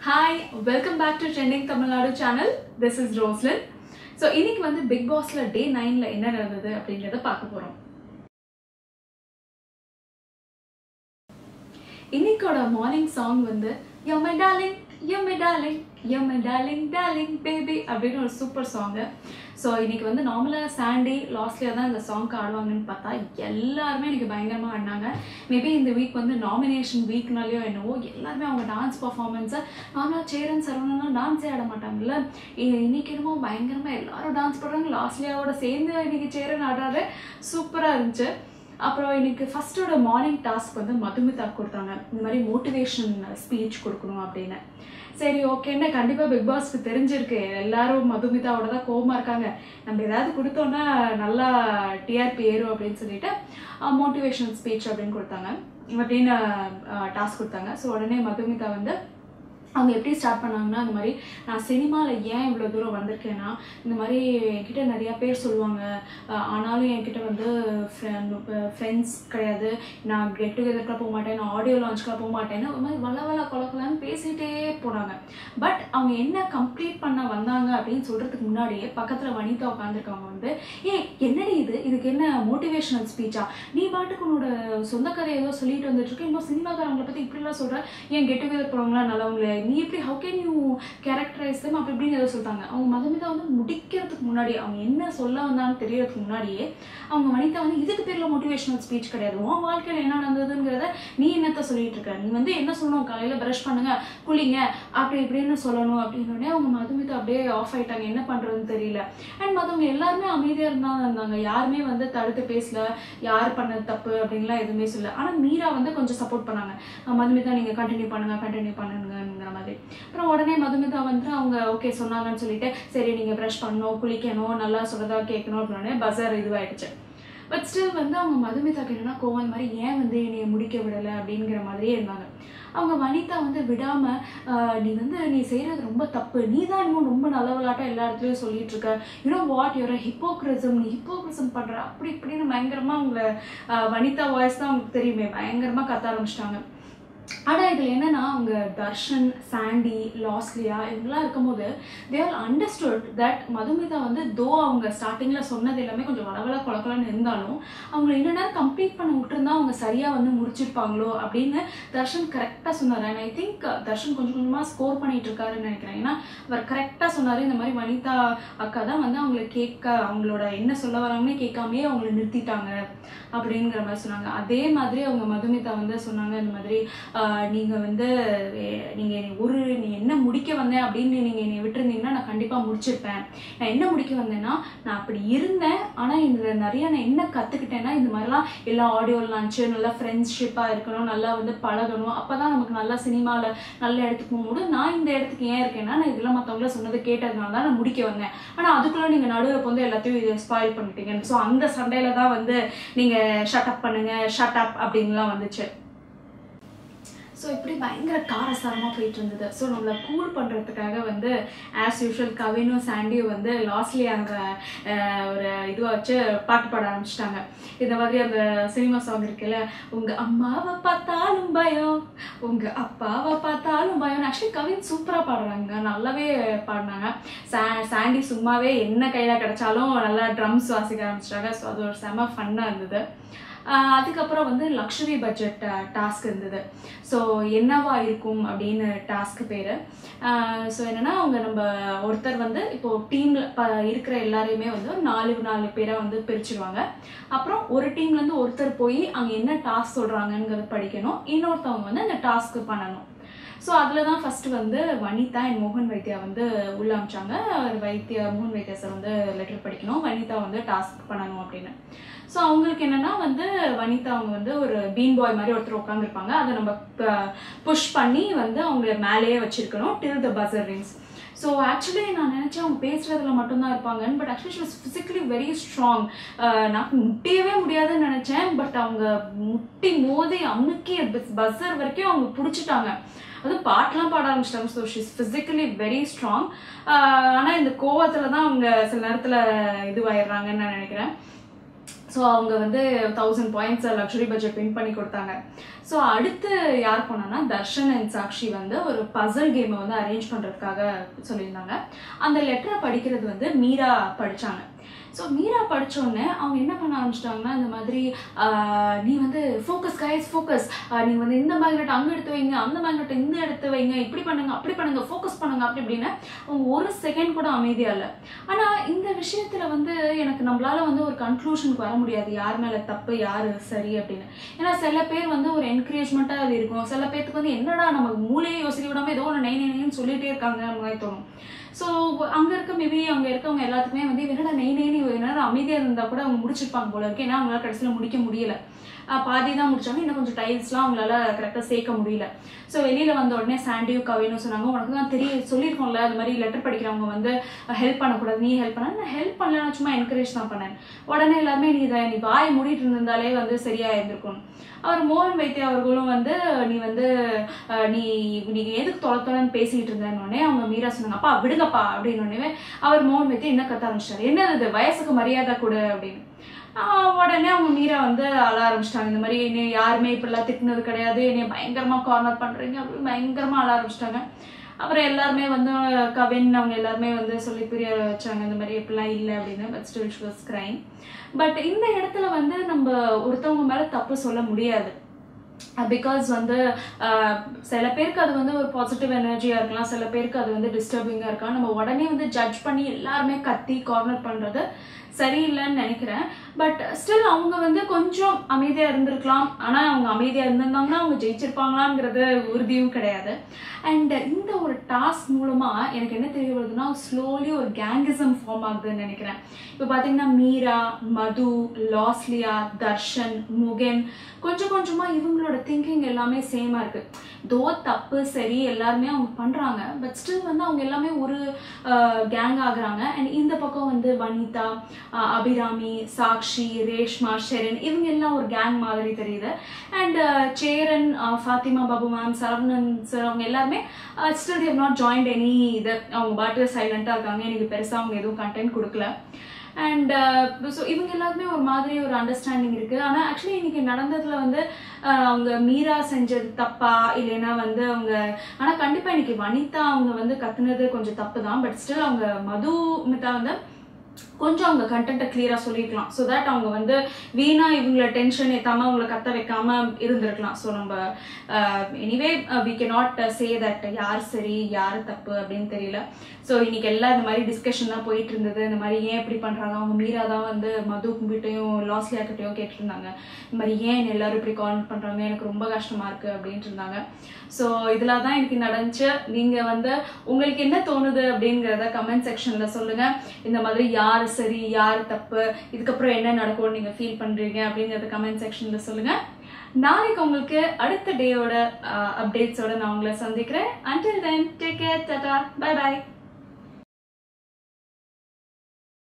Hi welcome back to trending Tamil Nadu channel this is Roslin so இன்னைக்கு வந்து big பாஸ்ல டே நைன்ல என்ன நடந்தது அப்படிங்கிறத பார்க்க போறோம். இன்னைக்கோட மார்னிங் சாங் வந்து yo my darling yo my darling yo my darling darling baby அப்படின்னு ஒரு சூப்பர் சாங்கு ஸோ இன்றைக்கி வந்து நார்மலாக சாண்டி லாஸ்ட்லியாக தான் இந்த சாங்க்கு ஆடுவாங்கன்னு பார்த்தா எல்லாருமே எனக்கு பயங்கரமாக ஆடினாங்க. மேபி இந்த வீக் வந்து நாமினேஷன் வீக்னாலேயோ என்னவோ எல்லாருமே அவங்க டான்ஸ் பர்ஃபார்மன்ஸை நார்மலாக சேரன் சரவணன்லாம் டான்ஸே ஆட மாட்டாங்கல்ல. இ- இன்னைக்கு என்னமோ பயங்கரமாக எல்லாரும் டான்ஸ் பண்ணுறாங்க லாஸ்ட்லியாவோட சேர்ந்து இன்னைக்கு சேரன் ஆடுறாரு. சூப்பராக இருந்துச்சு. அப்புறம் எனக்கு ஃபஸ்ட்டோட மார்னிங் டாஸ்க் வந்து மதுமிதா கொடுத்தாங்க. இந்த மாதிரி மோட்டிவேஷன் ஸ்பீச் கொடுக்கணும் அப்படின்னு. சரி ஓகேன்னு கண்டிப்பாக பிக் பாஸ்க்கு தெரிஞ்சிருக்கு. எல்லாரும் மதுமிதாவோட தான் கோபமாக இருக்காங்க. நம்ம ஏதாவது கொடுத்தோன்னா நல்லா டிஆர்பி ஏறும் அப்படின்னு சொல்லிட்டு மோட்டிவேஷனல் ஸ்பீச் அப்படின்னு கொடுத்தாங்க. அப்படின்னு டாஸ்க் கொடுத்தாங்க. ஸோ உடனே மதுமிதா வந்து அவங்க எப்படி ஸ்டார்ட் பண்ணாங்கன்னா இந்த மாதிரி நான் சினிமாவில் ஏன் இவ்வளோ தூரம் வந்திருக்கேன்னா இந்த மாதிரி என்கிட்ட நிறையா பேர் சொல்லுவாங்க. ஆனாலும் என்கிட்ட வந்து ஃப்ரெண்ட்ஸ் கிடையாது. நான் கெட் டுகெதர்க்குலாம் போக மாட்டேன். நான் ஆடியோ லான்ச்க்குலாம் போக மாட்டேன்னு ஒரு மாதிரி வள வள கொலக்கலான்னு பேசிகிட்டே போனாங்க. பட் அவங்க என்ன கம்ப்ளீட் பண்ண வந்தாங்க அப்படின்னு சொல்கிறதுக்கு முன்னாடியே பக்கத்தில் வனிதா உட்காந்துருக்கவங்க வந்து ஏ என்னடி இது? இதுக்கு என்ன மோட்டிவேஷனல் ஸ்பீச்சா நீ பாட்டுக்கு உன்னோட சொந்த ஏதோ சொல்லிட்டு வந்துட்டு இருக்க. இன்னும் சினிமாக்காரங்களை பற்றி இப்படிலாம் சொல்கிற ஏன் கெட் டுகெதர் போகிறவங்களாம் நல்லவங்களே நீ எப்படி how can you characterise them அப்படி இப்படின்னு ஏதோ சொல்லிட்டாங்க. அவங்க மதுமிதா வந்து முடிக்கிறதுக்கு முன்னாடி அவங்க என்ன சொல்ல வந்தாங்கன்னு தெரியறதுக்கு முன்னாடியே அவங்க வனிதா வந்து இதுக்கு பேரில் மோட்டிவேஷனல் ஸ்பீச் கிடையாது. உன் வாழ்க்கையில் என்ன நடந்ததுங்கிறத நீ என்னத்த சொல்லிட்டு இருக்க? நீ வந்து என்ன சொல்லணும்? காலையில் ப்ரஷ் பண்ணுங்க குளிங்க அப்படி இப்படின்னு சொல்லணும் அப்படின்னு அவங்க மதுமிதா அப்படியே ஆஃப் ஆயிட்டாங்க. என்ன பண்ணுறதுன்னு தெரியல. அண்ட் மற்றவங்க எல்லாருமே அமைதியாக இருந்தாங்க இருந்தாங்க. யாருமே வந்து தடுத்து பேசல யார் பண்ணது தப்பு அப்படின்லாம் எதுவுமே சொல்லல. ஆனால் மீரா வந்து கொஞ்சம் சப்போர்ட் பண்ணாங்க. மதுமிதா நீங்கள் கண்டினியூ பண்ணுங்க கண்டினியூ பண்ணுங்கிற மாதிரி. அப்புறம் உடனே மதுமிதா வந்து அவங்க ஓகே சொன்னாங்கன்னு சொல்லிட்டு சரி நீங்கள் ப்ரஷ் பண்ணணும் குளிக்கணும் நல்லா சொல்றதா கேட்கணும் அப்படின்னே பஸர் இதுவாயிடுச்சு. பட் ஸ்டில் வந்து அவங்க மதுமிதாக்கு என்னன்னா கோவம் மாதிரி ஏன் வந்து என்னைய முடிக்க விடலை? அப்படிங்கிற மாதிரியே இருந்தாங்க. அவங்க வனிதா வந்து விடாம நீ வந்து நீ செய்யறது ரொம்ப தப்பு. நீ தான் இன்னும் ரொம்ப நல்லவளாட்டம் எல்லா இடத்துலயும் சொல்லிட்டு இருக்க. யூனோ வாட் யூர் ஹிப்போக்ரிசம் நீ ஹிப்போக்ரிசம் பண்ற. அப்படி இப்படின்னு பயங்கரமா அவங்க வனிதா வாய்ஸ் தான் அவங்களுக்கு தெரியுமே. பயங்கரமா கத்த ஆரம்பிச்சிட்டாங்க. ஆனா இதுல என்னன்னா அவங்க தர்ஷன் சாண்டி லாஸ்லியா இவங்கெல்லாம் இருக்கும்போது they are understood that Madhumitha வந்து தோ அவங்க ஸ்டார்டிங்கில் சொன்னது எல்லாமே கொஞ்சம் வளவள குழக்கலன்னு இருந்தாலும் அவங்க என்னென்ன நேரம் கம்ப்ளீட் பண்ண விட்டுருந்தா அவங்க சரியா வந்து முடிச்சிருப்பாங்களோ அப்படின்னு தர்ஷன் கரெக்டா சொன்னார். அண்ட் ஐ திங்க் தர்ஷன் கொஞ்சம் கொஞ்சமா ஸ்கோர் பண்ணிட்டு இருக்காருன்னு நினைக்கிறேன். ஏன்னா அவர் கரெக்டா சொன்னார் இந்த மாதிரி வனிதா அக்கா தான் வந்து அவங்கள கேட்க அவங்களோட என்ன சொல்ல வராங்கன்னு கேட்காமயே அவங்கள நிறுத்திட்டாங்க அப்படிங்கிற மாதிரி சொன்னாங்க. அதே மாதிரி அவங்க மதுமிதா வந்து சொன்னாங்க இந்த மாதிரி நீங்கள் நீங்க வந்து நீங்கள் நீங்க ஒரு நீ என்ன முடிக்க வந்தேன் அப்படின்னு நீங்க என்னை விட்டுருந்தீங்கன்னா நான் கண்டிப்பா முடிச்சிருப்பேன். நான் என்ன முடிக்க வந்தேன்னா நான் அப்படி இருந்தேன். ஆனா இதுல நிறைய நான் என்ன கத்துக்கிட்டேன்னா இந்த மாதிரிலாம் எல்லா ஆடியோ லான்ச்சு நல்லா ஃப்ரெண்ட்ஷிப்பா இருக்கணும் நல்லா வந்து பழகணும். அப்பதான் நமக்கு நல்லா சினிமால நல்ல இடத்துக்கு போகும்போது நான் இந்த இடத்துக்கு ஏன் இருக்கேன்னா நான் இதெல்லாம் மத்தவங்கள சொன்னது கேட்டதுனால தான் நான் முடிக்க வந்தேன். ஆனா அதுக்குள்ள நீங்க நடுவில் வந்து எல்லாத்தையும் இதை ஸ்பாயில் பண்ணிட்டீங்க ஸோ அந்த சண்டையில தான் வந்து நீங்க ஷட் அப் பண்ணுங்க ஷட் அப் அப்படின்லாம் வந்துச்சு. ஸோ இப்படி பயங்கர காரசாரமாக போயிட்டு இருந்தது ஸோ நம்மளை கூல் பண்ணுறதுக்காக வந்து ஆஸ் யூஷுவல் கவினும் சாண்டியும் வந்து லாஸ்ட்லி அந்த ஒரு இதுவாக வச்சு பாட்டு பாட ஆரம்பிச்சிட்டாங்க. இந்த மாதிரி அந்த சினிமா சாங் இருக்குல்ல உங்கள் அம்மாவை பார்த்தாலும் பயம் உங்கள் அப்பாவை பார்த்தாலும் பயம். ஆக்சுவலி கவின் சூப்பராக பாடுறாங்க நல்லாவே பாடினாங்க. சா சாண்டி சும்மாவே என்ன கையில் கிடைச்சாலும் நல்லா ட்ரம்ஸ் வாசிக்க ஆரம்பிச்சிட்டாங்க. ஸோ அது ஒரு செம ஃபன்னாக இருந்தது. அதுக்கப்புறம் வந்து லக்ஸுரி பட்ஜெட் டாஸ்க் இருந்தது. ஸோ என்னவா இருக்கும் அப்படின்னு டாஸ்க் பேர். ஸோ என்னென்னா அவங்க நம்ம ஒருத்தர் வந்து இப்போது இப்போ இருக்கிற எல்லாரையுமே வந்து ஒரு நாலு நாலு பேரை வந்து பிரிச்சிருவாங்க. அப்புறம் ஒரு டீம்லேருந்து ஒருத்தர் போய் அங்கே என்ன டாஸ்க் சொல்கிறாங்கங்கிறது படிக்கணும். இன்னொருத்தவங்க வந்து அந்த டாஸ்க்கு பண்ணணும். ஸோ அதில் தான் ஃபஸ்ட்டு வந்து வனிதா அண்ட் மோகன் வைத்தியா வந்து உள்ள அமிச்சாங்க வைத்தியா மோகன் வைத்தியா சார் வந்து லெட்டர் படிக்கணும். வனிதா வந்து டாஸ்க் பண்ணணும் அப்படின்னு. ஸோ அவங்களுக்கு என்னன்னா வந்து வனிதா அவங்க வந்து ஒரு பீன் பாய் மாதிரி ஒருத்தர் உட்காந்துருப்பாங்க அதை நம்ம புஷ் பண்ணி வந்து அவங்க மேலேயே வச்சிருக்கணும். Till the buzzer rings so actually நான் நினச்சேன் அவங்க பேசுகிறதுல மட்டும்தான் இருப்பாங்கன்னு but actually she physically very strong நான் முட்டியவே முடியாதுன்னு நினச்சேன் பட் அவங்க முட்டி மோதி அமுக்கி பஸ்ஸர் வரைக்கும் அவங்க பிடிச்சிட்டாங்க. அதுவும் பாட்டெலாம் பாட ஆரம்பிச்சிட்டாங்க so she's physically very strong ஆனால் இந்த கோவத்தில் தான் அவங்க சில நேரத்தில் இதுவாயிடுறாங்கன்னு நான் நினைக்கிறேன். ஸோ அவங்க வந்து thousand points luxury budget win பண்ணி கொடுத்தாங்க. ஸோ அடுத்து யார் போனான்னா தர்ஷன் அண்ட் சாக்ஷி வந்து ஒரு பசல் கேமை வந்து அரேஞ்ச் பண்ணுறதுக்காக சொல்லியிருந்தாங்க. அந்த லெட்டரை படிக்கிறது வந்து மீரா படித்தாங்க ஸோ மீரா படித்தோடனே அவங்க என்ன பண்ண ஆரம்பிச்சிட்டாங்கன்னா இந்த மாதிரி நீ வந்து ஃபோக்கஸ் கைஸ் ஃபோக்கஸ் நீ வந்து இந்த மேக்னெட் அங்கே எடுத்து வைங்க அந்த மேக்னெட் இந்த எடுத்து வைங்க இப்படி பண்ணுங்க அப்படி பண்ணுங்க ஃபோக்கஸ் பண்ணுங்க அப்படி இப்படின்னு அவங்க ஒரு செகண்ட் கூட அமைதியாக இல்லை ஆனால் இந்த விஷயத்தில் வந்து எனக்கு நம்மளால வந்து ஒரு கன்க்ளூஷனுக்கு வர முடியாது. யார் மேலே தப்பு யார் சரி அப்படின்னு. ஏன்னா சில பேர் வந்து ஒரு என்கரேஜ்மெண்ட்டாக அது இருக்கும். சில பேர்த்துக்கு வந்து என்னடா நமக்கு மூளையை யோசிக்க விடாமல் ஏதோ ஒன்று நை நைன்னு சொல்லிகிட்டே இருக்காங்க மாதிரி தோணும். ஸோ அங்கே இருக்க மேபி அங்கே இருக்கவங்க எல்லாத்துக்குமே வந்து என்னடா நெய் நெய்னி ஒரு நேரம் அமைதியாக இருந்தால் கூட அவங்க முடிச்சிருப்பாங்க போல இருக்கு. ஏன்னா அவங்களால கடைசியில் முடிக்க முடியல. பாதி தான் முடிச்சாங்க. இன்னும் கொஞ்சம் டைல்ஸ்லாம் அவங்களால கரெக்டாக சேர்க்க முடியல. ஸோ வெளியில் வந்த உடனே சாண்டியோ கவினும் சொன்னாங்க உனக்கு தான் தெரிய சொல்லியிருக்கோம்ல அது மாதிரி லெட்டர் படிக்கிறவங்க வந்து ஹெல்ப் பண்ணக்கூடாது. நீ ஹெல்ப் பண்ண. நான் ஹெல்ப் பண்ணல சும்மா என்கரேஜ் தான் பண்ணேன். உடனே எல்லாருமே நீ இதை நீ வாய் மூடிட்டு இருந்திருந்தாலே வந்து சரியாக இருந்திருக்கும். அவர் மோகன் வைத்திய அவர்களும் வந்து நீ வந்து நீ நீ எதுக்கு தொலை பேசிகிட்டு பேசிட்டு இருந்தேன்னு அவங்க மீரா சொன்னாங்க அப்பா விடுங்கப்பா. அப்படின்னு உடனே அவர் மோகன் வைத்திய என்ன கத்த ஆரம்பிச்சிட்டாரு. என்ன அது வயசுக்கு மரியாதை கொடு. அப்படின்னு. உடனே அவங்க மீரா வந்து அழ ஆரம்பிச்சிட்டாங்க. இந்த மாதிரி என்னை யாருமே இப்படிலாம் திட்டினது கிடையாது. என்னை பயங்கரமாக கார்னர் பண்ணுறீங்க அப்படின்னு பயங்கரமாக அழ ஆரம்பிச்சிட்டாங்க. அப்புறம் எல்லாருமே வந்து கவின் அவங்க எல்லாருமே வந்து சொல்லி புரிய வச்சாங்க. இந்த மாதிரி இப்படிலாம் இல்லை அப்படின்னு. But still she was crime but இந்த இடத்துல வந்து நம்ம ஒருத்தவங்க மேலே தப்பு சொல்ல முடியாது. பிகாஸ் வந்து சில பேருக்கு அது வந்து ஒரு பாசிட்டிவ் எனர்ஜியாக இருக்கலாம். சில பேருக்கு அது வந்து டிஸ்டர்பிங்காக இருக்கலாம். நம்ம உடனே வந்து ஜட்ஜ் பண்ணி எல்லாருமே கத்தி கார்னர் பண்ணுறது சரியில்லைன்னு நினைக்கிறேன். பட் ஸ்டில் அவங்க வந்து கொஞ்சம் அமைதியாக இருந்திருக்கலாம். ஆனால் அவங்க அமைதியாக இருந்திருந்தாங்கன்னா அவங்க ஜெயிச்சிருப்பாங்களாங்கிறது உறுதியும் கிடையாது. அண்ட் இந்த ஒரு டாஸ்க் மூலமாக எனக்கு என்ன தெரிய வருதுன்னா ஸ்லோலி ஒரு கேங்கிசம் ஃபார்ம் ஆகுதுன்னு நினைக்கிறேன். இப்போ பார்த்தீங்கன்னா மீரா மது லாஸ்லியா தர்ஷன் முகன் கொஞ்சம் கொஞ்சமாக இவங்களோட திங்கிங் எல்லாமே சேமாக இருக்குது தோ தப்பு சரி எல்லாருமே அவங்க பண்ணுறாங்க பட் ஸ்டில் வந்து அவங்க எல்லாமே ஒரு கேங் ஆகுறாங்க. அண்ட் இந்த பக்கம் வந்து வனிதா அபிராமி சாக்ஷி ரேஷ்மா ஷெரன் இவங்க எல்லாம் ஒரு கேங் மாதிரி தெரியுது. And Cheran Fathima Babu ma'am Saravanan sir அவங்க எல்லாருமே still they've not joined any இது. அவங்க பாட்டு சைலண்ட்டாக இருக்காங்க. எனக்கு பெருசாக அவங்க எதுவும் கண்டென்ட் கொடுக்கல. அண்ட் ஸோ இவங்க எல்லாருமே ஒரு மாதிரி ஒரு அண்டர்ஸ்டாண்டிங் இருக்குது ஆனால் ஆக்சுவலி இன்னைக்கு நடந்ததில் வந்து அவங்க மீரா செஞ்சது தப்பா? இல்லைன்னா வந்து அவங்க ஆனால் கண்டிப்பாக இன்னைக்கு வனிதா அவங்க வந்து கத்துனது கொஞ்சம் தப்பு தான் பட் ஸ்டில் அவங்க மது மிதா வந்து கொஞ்சம் அவங்க கண்டென்ட்டை கிளியராக சொல்லியிருக்கலாம் ஸோ தட் அவங்க வந்து வீணாக இவங்கள டென்ஷன் ஏற்றாமல் அவங்கள கத்த வைக்காமல் இருந்திருக்கலாம். ஸோ நம்ம anyway we can not say that யார் சரி யார் தப்பு அப்படின்னு தெரியல. ஸோ இன்னைக்கு எல்லாம் இந்த மாதிரி டிஸ்கஷன் தான் போயிட்டு இருந்தது. இந்த மாதிரி ஏன் இப்படி பண்ணுறாங்க அவங்க மீரா தான் வந்து மது கும்பிட்டையும் லாஸ்லியா கிட்டையும் கேட்டுட்டு இந்த மாதிரி ஏன் என்னை எல்லாரும் இப்படி கால் பண்ணுறாங்க எனக்கு ரொம்ப கஷ்டமாக இருக்குது அப்படின்ட்டு இருந்தாங்க. ஸோ இதில் தான் எனக்கு நடந்துச்சு. நீங்கள் வந்து உங்களுக்கு என்ன தோணுது அப்படிங்கிறத கமெண்ட் செக்ஷனில் சொல்லுங்கள் இந்த மாதிரி யார் சரி யார் தப்பு இதுக்கப்புறம் என்ன நடக்கும்னு நீங்க ஃபீல் பண்றீங்க அப்படிங்கறத கமெண்ட் செக்ஷன்ல சொல்லுங்க. நாளைக்கு உங்களுக்கு அடுத்த டேயோட அப்டேட்ஸோட நான் உங்களை சந்திக்கிறேன். Until then take care tata bye bye